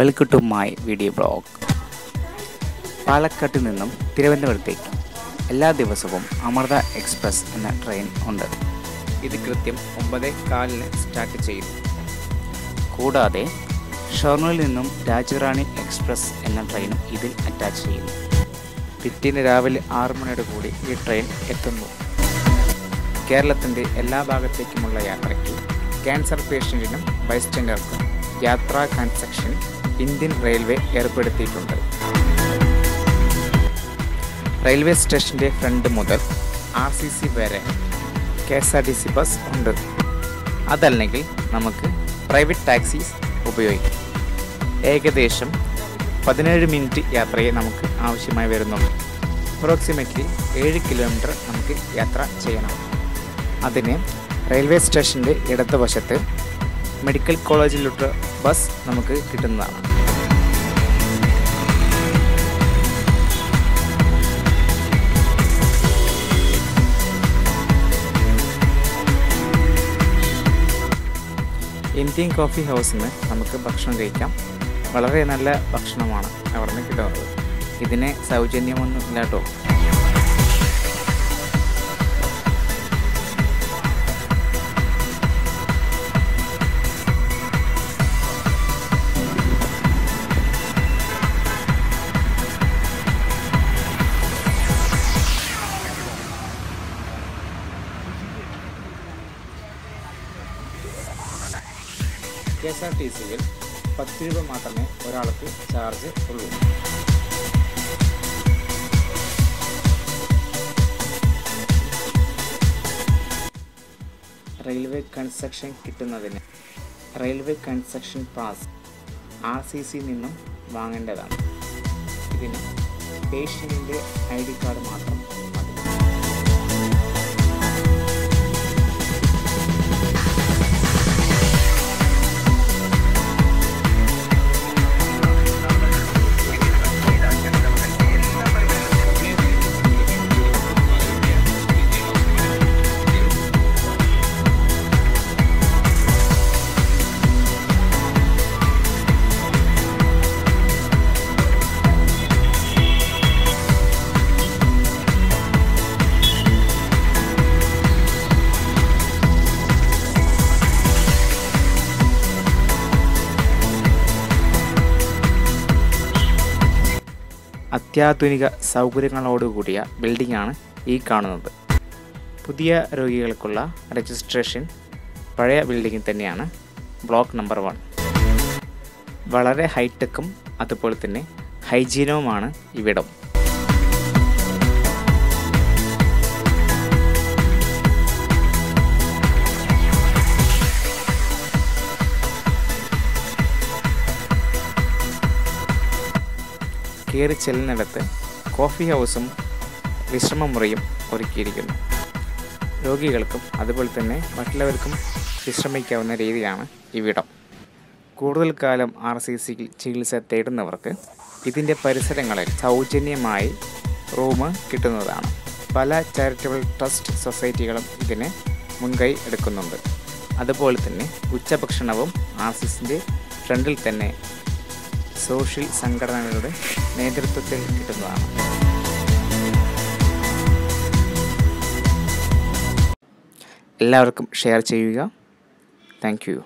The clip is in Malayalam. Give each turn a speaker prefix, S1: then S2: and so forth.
S1: Welcome to my video blog. പാലക്കാട്ടിൽ നിന്നും തിരുവനന്തപുരത്തേക്ക് എല്ലാ ദിവസവും അമൃത എക്സ്പ്രസ് എന്ന ട്രെയിൻ ഉണ്ട്. ഇത് കൃത്യം ഒമ്പത് കാലിന് സ്റ്റാർട്ട് ചെയ്യും. കൂടാതെ ഷൊർണൂരിൽ നിന്നും രാജറാണി എക്സ്പ്രസ് എന്ന ട്രെയിനും ഇതിൽ അറ്റാച്ച് ചെയ്യുന്നു പിറ്റേന്ന് രാവിലെ ആറു മണിയോട് കൂടി ഈ ട്രെയിൻ എത്തുന്നു. കേരളത്തിന്റെ എല്ലാ ഭാഗത്തേക്കുമുള്ള യാത്രയ്ക്ക് ക്യാൻസർ പേഷ്യന്റിനും ബൈസ്റ്റാൻഡർക്കും യാത്രാ കൺസെഷൻ ഇന്ത്യൻ റെയിൽവേ ഏർപ്പെടുത്തിയിട്ടുണ്ട്. റെയിൽവേ സ്റ്റേഷന്റെ ഫ്രണ്ട് മുതൽ ആർ സി സി വരെ K S R T C bus ഉണ്ട്. അതല്ലെങ്കിൽ നമുക്ക് പ്രൈവറ്റ് ടാക്സീസ് ഉപയോഗിക്കാം. ഏകദേശം പതിനേഴ് മിനിറ്റ് യാത്രയെ നമുക്ക് ആവശ്യമായി വരുന്നുള്ളൂ അപ്രോക്സിമേറ്റ്ലി ഏഴ് കിലോമീറ്റർ നമുക്ക് യാത്ര ചെയ്യണം. അതിന് റെയിൽവേ സ്റ്റേഷന്റെ ഇടതുവശത്ത് മെഡിക്കൽ കോളേജിലോട്ട് ബസ് നമുക്ക് കിട്ടുന്നതാണ്. ഇന്ത്യൻ കോഫി ഹൗസിൽ നിന്ന് നമുക്ക് ഭക്ഷണം കഴിക്കാം. വളരെ നല്ല ഭക്ഷണമാണ് അവിടെ നിന്ന് കിട്ടുന്നത് ഇതിന് സൗജന്യമൊന്നും ഇല്ല കെ എസ് ആർ ടി സിയിൽ പത്ത് രൂപ മാത്രമേ ഒരാൾക്ക് ചാർജ് ഉള്ളൂ. റെയിൽവേ കൺസ്ട്രക്ഷൻ കിട്ടുന്നതിന് railway construction pass R C C നിന്നും വാങ്ങേണ്ടതാണ്. ഇതിന് പേഷ്യന്റിന്റെ ഐ ഡി കാർഡ് മാത്രം അത്യാധുനിക സൗകര്യങ്ങളോടുകൂടിയ ആണ് ഈ കാണുന്നത്. പുതിയ രോഗികൾക്കുള്ള രജിസ്ട്രേഷൻ പഴയ ബിൽഡിംഗിൽ തന്നെയാണ്. Block number one. വളരെ ഹൈടെക്കും അതുപോലെ തന്നെ ഹൈജീനവുമാണ് ഇവിടം. കയറി ചെല്ലുന്നിടത്ത് കോഫി ഹൗസും വിശ്രമമുറിയും ഒരുക്കിയിരിക്കുന്നു. രോഗികൾക്കും അതുപോലെ തന്നെ മറ്റുള്ളവർക്കും വിശ്രമിക്കാവുന്ന രീതിയാണ് ഇവിടം. കൂടുതൽ കാലം ആർ സി സിയിൽ ചികിത്സ തേടുന്നവർക്ക് ഇതിന്റെ പരിസരങ്ങളിൽ സൗജന്യമായി റൂം കിട്ടുന്നതാണ്. പല ചാരിറ്റബിൾ ട്രസ്റ്റ് സൊസൈറ്റികളും ഇതിന് മുൻകൈ എടുക്കുന്നുണ്ട്. അതുപോലെ തന്നെ ഉച്ചഭക്ഷണവും ആർ സി സിന്റെ ഫ്രണ്ടിൽ തന്നെ സോഷ്യൽ സംഘടനകളുടെ നേതൃത്വത്തിൽ കിട്ടുന്നതാണ്. എല്ലാവർക്കും ഷെയർ ചെയ്യുക. Thank you.